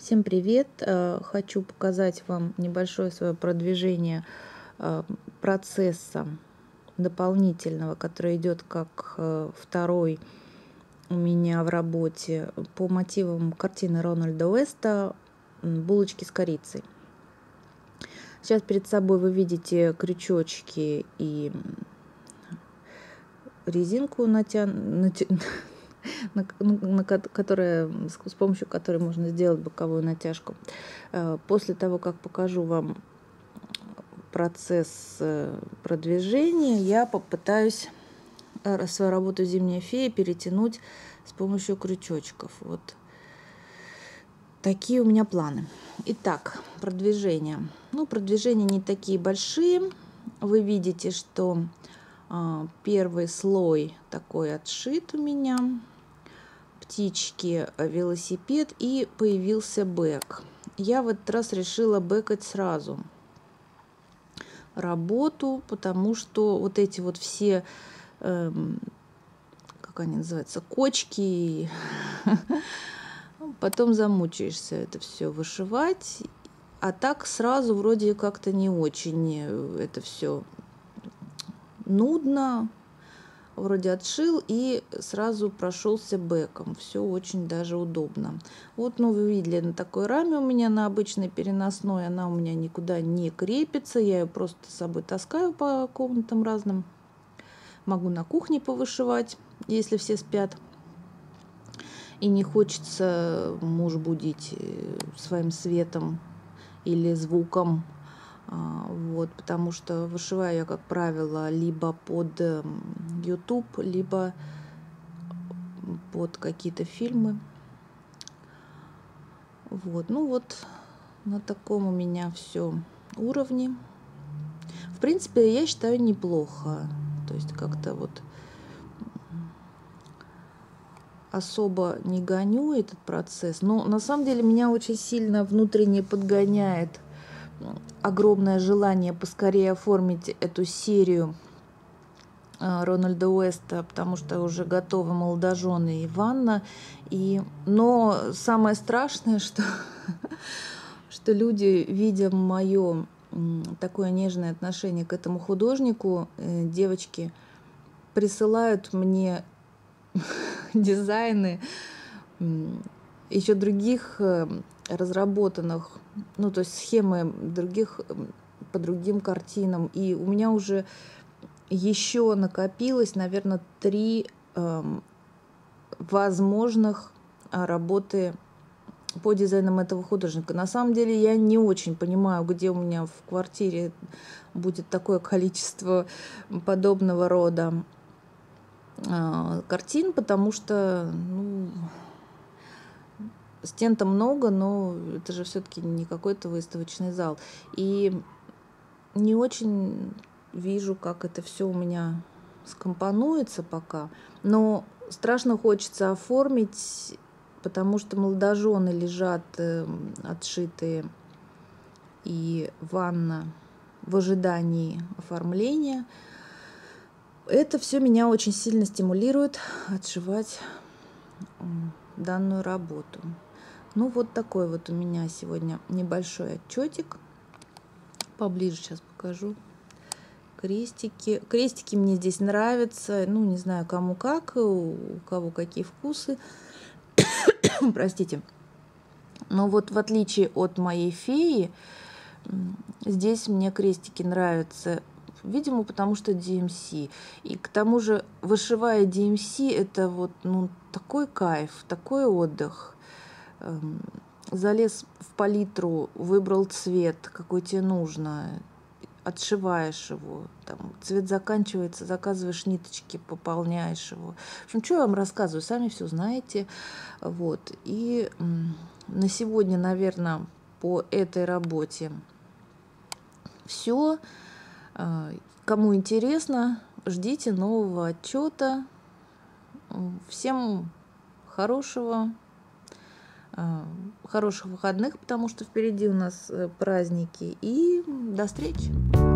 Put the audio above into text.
Всем привет! Э, хочу показать вам небольшое свое продвижение э, процесса дополнительного, который идет как э, второй у меня в работе по мотивам картины Рональда Уэста «Булочки с корицей». Сейчас перед собой вы видите крючочки и резинку натя... на, на, которая, с помощью которой можно сделать боковую натяжку. Э, после того, как покажу вам процесс э, продвижения, я попытаюсь э, свою работу «Зимняя фея» перетянуть с помощью крючочков. Вот такие у меня планы. Итак, продвижение. Ну, продвижения не такие большие. Вы видите, что первый слой такой отшит у меня птички э, велосипед и появился бэк. Я в этот раз решила бэкать сразу. Работу, потому что вот эти вот все, эм, как они называются, кочки, потом замучаешься это все вышивать, а так сразу вроде как-то не очень э, это все нудно, вроде отшил и сразу прошелся бэком. Все очень даже удобно. Вот, ну, вы видели на такой раме у меня, на обычной переносной, она у меня никуда не крепится. Я ее просто с собой таскаю по комнатам разным. Могу на кухне повышивать, если все спят. И не хочется муж будить э, своим светом или звуком вот, потому что вышиваю я, как правило, либо под эм, YouTube, либо под какие-то фильмы. Вот, ну вот на таком у меня все уровне. В принципе, я считаю неплохо. То есть как-то вот особо не гоню этот процесс. Но на самом деле меня очень сильно внутренне подгоняет – огромное желание поскорее оформить эту серию э, Рональда Уэста, потому что уже готовы молодожены и ванна. И... Но самое страшное, что, что люди, видя мое такое нежное отношение к этому художнику, э, девочки присылают мне дизайны еще других э, разработанных, ну, то есть схемы других по другим картинам. И у меня уже еще накопилось, наверное, три э, возможных а, работы по дизайнам этого художника. На самом деле я не очень понимаю, где у меня в квартире будет такое количество подобного рода э, картин, потому что ну, Стен-то много, но это же все-таки не какой-то выставочный зал. И не очень вижу, как это все у меня скомпонуется пока. Но страшно хочется оформить, потому что молодожены лежат э, отшитые и ванна в ожидании оформления. Это все меня очень сильно стимулирует отшивать данную работу. Ну, вот такой вот у меня сегодня небольшой отчетик. Поближе сейчас покажу. Крестики. Крестики мне здесь нравятся. Ну, не знаю, кому как, у кого какие вкусы. Простите. Но вот в отличие от моей феи, здесь мне крестики нравятся. Видимо, потому что DMC. И к тому же, вышивая DMC, это вот ну, такой кайф, такой отдых. Эм, залез в палитру, выбрал цвет, какой тебе нужно, отшиваешь его, там, цвет заканчивается, заказываешь ниточки, пополняешь его. В общем, что я вам рассказываю, сами все знаете. Вот. И на сегодня, наверное, по этой работе все. Э, кому интересно, ждите нового отчета. Всем хорошего хороших выходных, потому что впереди у нас э, праздники. И до встречи!